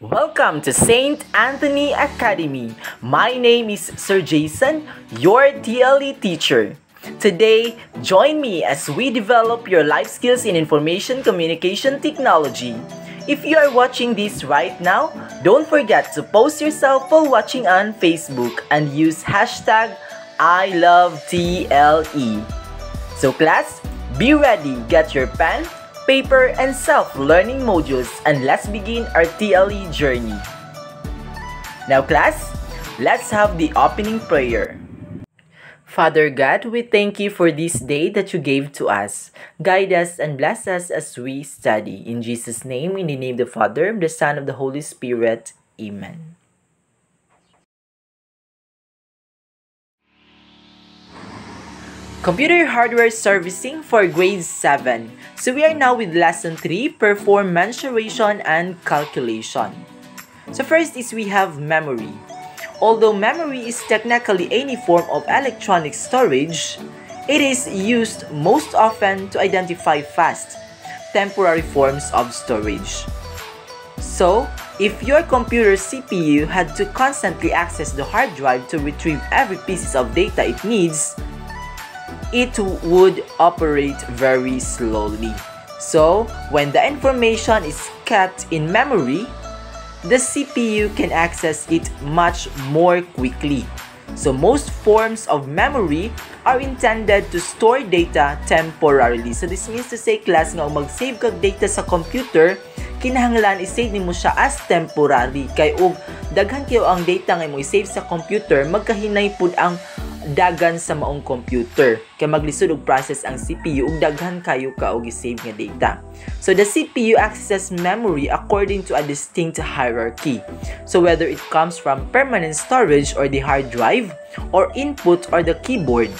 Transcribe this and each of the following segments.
Welcome to St. Anthony Academy. My name is Sir Jason, your TLE teacher. Today, join me as we develop your life skills in information communication technology. If you are watching this right now, don't forget to post yourself while watching on Facebook and use hashtag I love TLE. So class, be ready, get your pen, paper, and self-learning modules and let's begin our TLE journey. Now class, let's have the opening prayer. Father God, we thank you for this day that you gave to us. Guide us and bless us as we study. In Jesus' name, in the name of the Father, the Son, of the Holy Spirit. Amen. Computer Hardware Servicing for Grade 7. So we are now with Lesson 3, Perform Mensuration and Calculation. So first is we have memory. Although memory is technically any form of electronic storage, it is used most often to identify fast, temporary forms of storage. So, if your computer CPU had to constantly access the hard drive to retrieve every piece of data it needs, it would operate very slowly. So, when the information is kept in memory, the CPU can access it much more quickly. So most forms of memory are intended to store data temporarily. So this means to say class nga mag-save kag data sa computer, kinahanglan i-save nimo siya as temporary kay og daghan kayo ang data nga mo i-save sa computer magkahinay pud ang dagan sa maong computer kay maglisod og process ang CPU ug daghan kayo ka og i-save nga data. So the CPU accesses memory according to a distinct hierarchy. So whether it comes from permanent storage or the hard drive or input or the keyboard,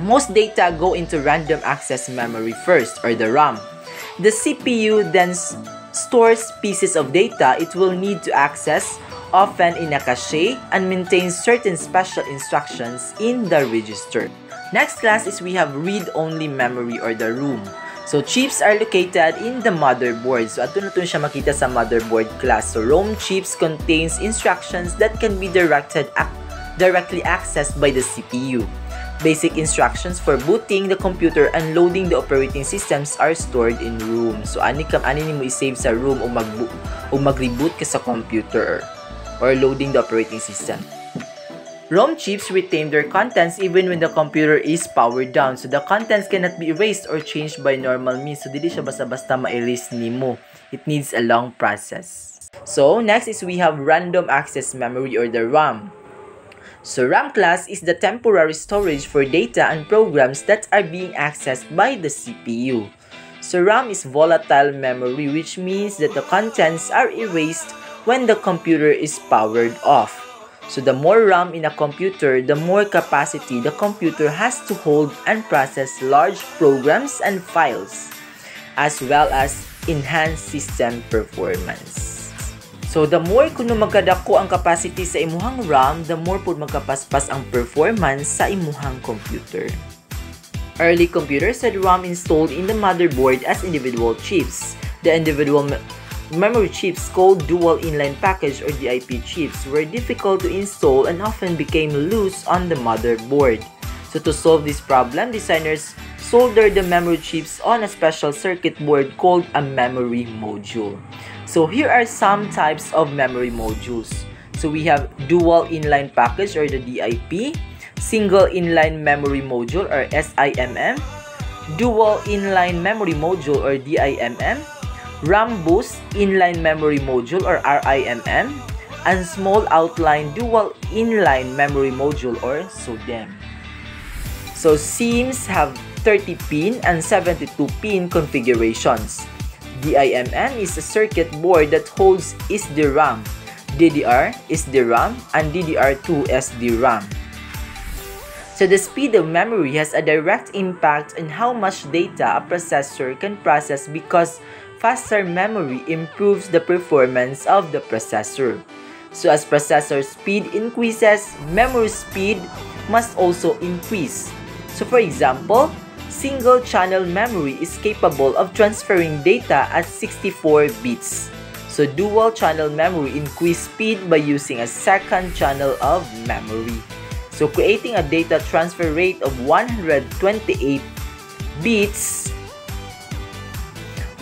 most data go into random access memory first or the RAM. The CPU then stores pieces of data it will need to access often in a cache, and maintains certain special instructions in the register. Next class is we have read-only memory or the ROM. So, chips are located in the motherboard. So, ato na siya makita sa motherboard class. So, ROM chips contains instructions that can be directed ac directly accessed by the CPU. Basic instructions for booting the computer and loading the operating systems are stored in ROM. So, ani kam ani nimo i-save sa ROM o mag o mag-reboot ka sa computer or loading the operating system. ROM chips retain their contents even when the computer is powered down. So the contents cannot be erased or changed by normal means. So dili siya basta-basta ma-erase nimo. It needs a long process. So next is we have random access memory or the RAM. So RAM class is the temporary storage for data and programs that are being accessed by the CPU. So RAM is volatile memory which means that the contents are erased when the computer is powered off. So the more RAM in a computer, the more capacity the computer has to hold and process large programs and files, as well as enhance system performance. So the more kuno magkadako ang capacity sa imuhang RAM, the more pud magkapaspas ang performance sa imuhang computer. Early computers had RAM installed in the motherboard as individual chips. The individual Memory chips called dual inline package or DIP chips were difficult to install and often became loose on the motherboard. So to solve this problem, designers soldered the memory chips on a special circuit board called a memory module. So here are some types of memory modules. So we have dual inline package or the DIP, single inline memory module or SIMM, dual inline memory module or DIMM, Rambus Inline Memory Module or RIMM, and Small Outline Dual Inline Memory Module or SODIMM. So SIMMs have 30 pin and 72 pin configurations. DIMM is a circuit board that holds SDRAM. DDR SDRAM and DDR2 SDRAM. So the speed of memory has a direct impact on how much data a processor can process because faster memory improves the performance of the processor. So as processor speed increases, memory speed must also increase. So for example, single channel memory is capable of transferring data at 64 bits. So dual channel memory increase speed by using a second channel of memory. So creating a data transfer rate of 128 bits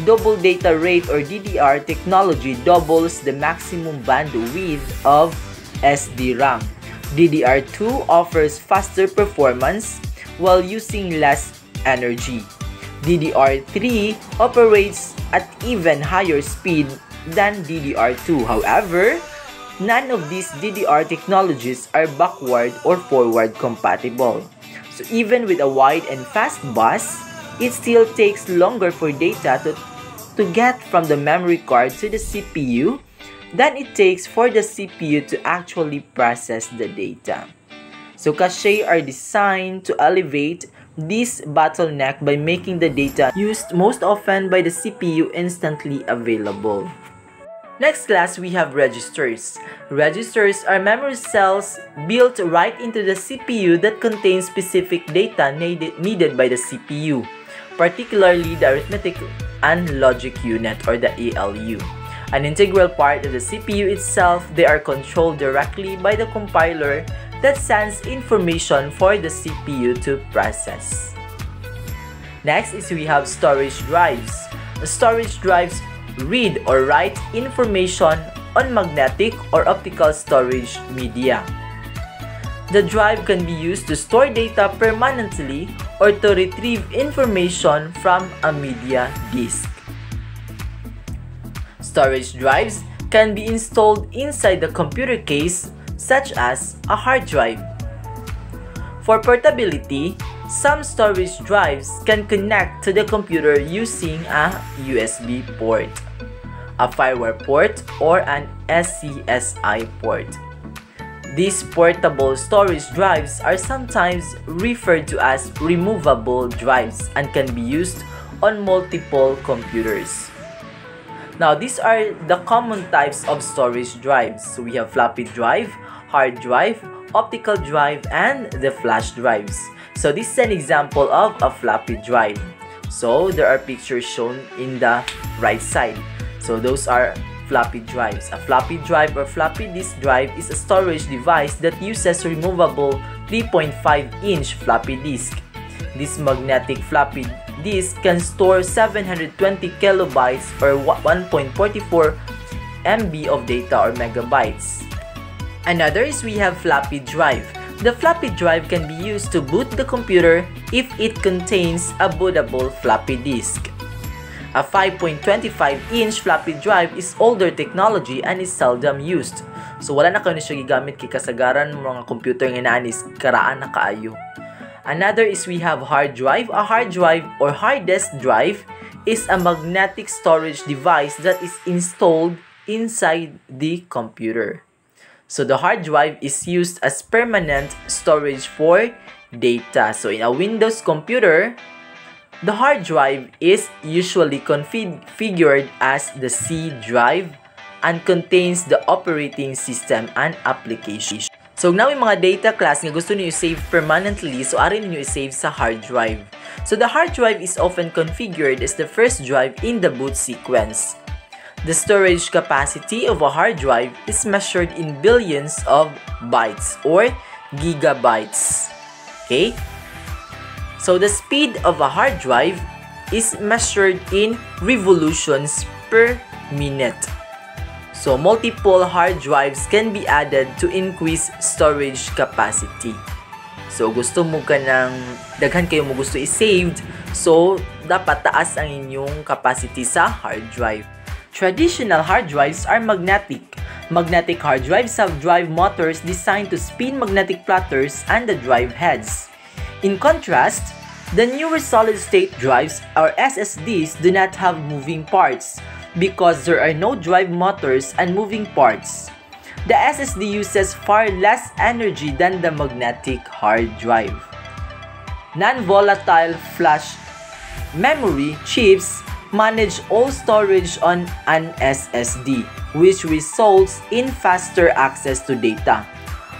double data rate or DDR technology doubles the maximum bandwidth of SDRAM. DDR2 offers faster performance while using less energy. DDR3 operates at even higher speed than DDR2. However, none of these DDR technologies are backward or forward compatible. So even with a wide and fast bus, it still takes longer for data to, to get from the memory card to the CPU than it takes for the CPU to actually process the data. So cache are designed to elevate this bottleneck by making the data used most often by the CPU instantly available. Next class, we have registers. Registers are memory cells built right into the CPU that contain specific data needed by the CPU, particularly the arithmetic and logic unit or the ALU. An integral part of the CPU itself, they are controlled directly by the compiler that sends information for the CPU to process. Next is we have storage drives. Storage drives read or write information on magnetic or optical storage media. The drive can be used to store data permanently or to retrieve information from a media disk. Storage drives can be installed inside the computer case such as a hard drive. For portability, some storage drives can connect to the computer using a USB port a firewire port, or an SCSI port. These portable storage drives are sometimes referred to as removable drives and can be used on multiple computers. Now, these are the common types of storage drives. So we have floppy drive, hard drive, optical drive, and the flash drives. So this is an example of a floppy drive. So there are pictures shown in the right side. So those are floppy drives. A floppy drive or floppy disk drive is a storage device that uses removable 3.5-inch floppy disk. This magnetic floppy disk can store 720 kilobytes or 1.44 MB of data or megabytes. Another is we have floppy drive. The floppy drive can be used to boot the computer if it contains a bootable floppy disk. A 5.25-inch floppy drive is older technology and is seldom used. So wala na kayo siya gigamit kay kasagaran mga computer nga naan is karaan na kaayo. Another is we have hard drive. A hard drive or hard disk drive is a magnetic storage device that is installed inside the computer. So the hard drive is used as permanent storage for data. So in a Windows computer, the hard drive is usually configured as the C drive and contains the operating system and application. So now yung mga data class nga gusto niyo save permanently, so arin niyo i-save sa hard drive. So the hard drive is often configured as the first drive in the boot sequence. The storage capacity of a hard drive is measured in billions of bytes or gigabytes. Okay? So the speed of a hard drive is measured in revolutions per minute. So multiple hard drives can be added to increase storage capacity. So gusto mo ka ng daghan kayo mo gusto i-saved, so dapat taas ang inyong capacity sa hard drive. Traditional hard drives are magnetic. Magnetic hard drives have drive motors designed to spin magnetic platters and the drive heads. In contrast, the newer solid-state drives or SSDs do not have moving parts because there are no drive motors and moving parts. The SSD uses far less energy than the magnetic hard drive. Non-volatile flash memory chips manage all storage on an SSD, which results in faster access to data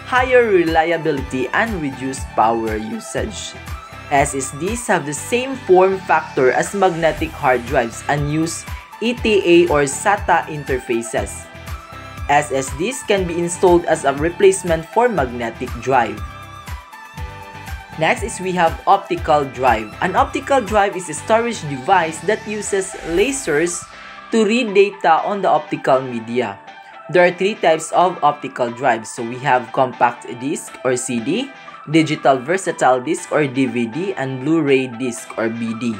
higher reliability, and reduced power usage. SSDs have the same form factor as magnetic hard drives and use ATA or SATA interfaces. SSDs can be installed as a replacement for magnetic drive. Next is we have optical drive. An optical drive is a storage device that uses lasers to read data on the optical media. There are three types of optical drives. So we have compact disc or CD, digital versatile disc or DVD, and Blu-ray disc or BD.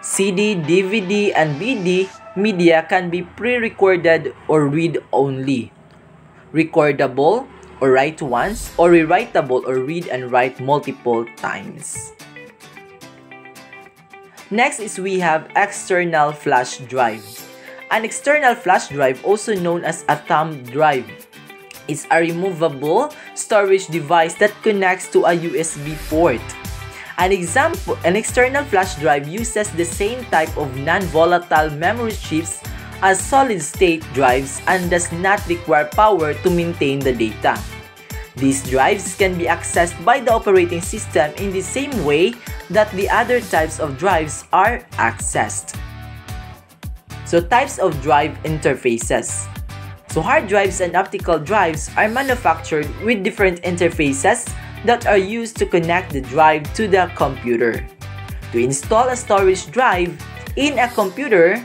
CD, DVD, and BD media can be pre-recorded or read-only, recordable or write once, or rewritable or read and write multiple times. Next is we have external flash drive. An external flash drive, also known as a thumb drive, is a removable storage device that connects to a USB port. An example, an external flash drive uses the same type of non-volatile memory chips as solid-state drives and does not require power to maintain the data. These drives can be accessed by the operating system in the same way that the other types of drives are accessed. So types of drive interfaces. So hard drives and optical drives are manufactured with different interfaces that are used to connect the drive to the computer. To install a storage drive in a computer,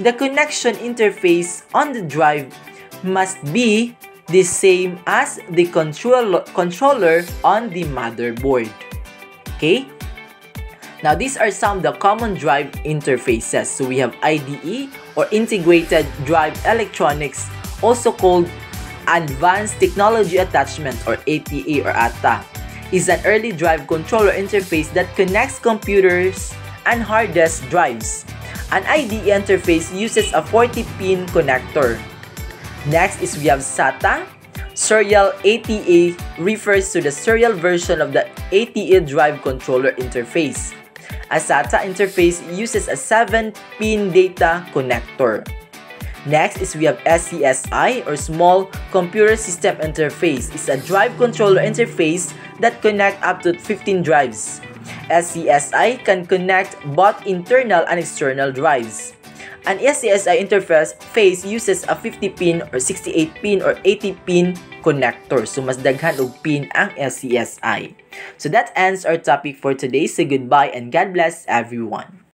the connection interface on the drive must be the same as the control controller on the motherboard. Okay? Now, these are some of the common drive interfaces. So we have IDE or Integrated Drive Electronics, also called Advanced Technology Attachment or ATA or ATA, is an early drive controller interface that connects computers and hard disk drives. An IDE interface uses a 40-pin connector. Next is we have SATA. Serial ATA refers to the serial version of the ATA drive controller interface. A SATA interface uses a 7-pin data connector. Next is we have SCSI or Small Computer System Interface. It's a drive controller interface that connect up to 15 drives. SCSI can connect both internal and external drives. An SCSI interface uses a 50-pin or 68-pin or 80-pin connector. So, mas daghan og pin ang SCSI. So, that ends our topic for today. So, goodbye and God bless everyone.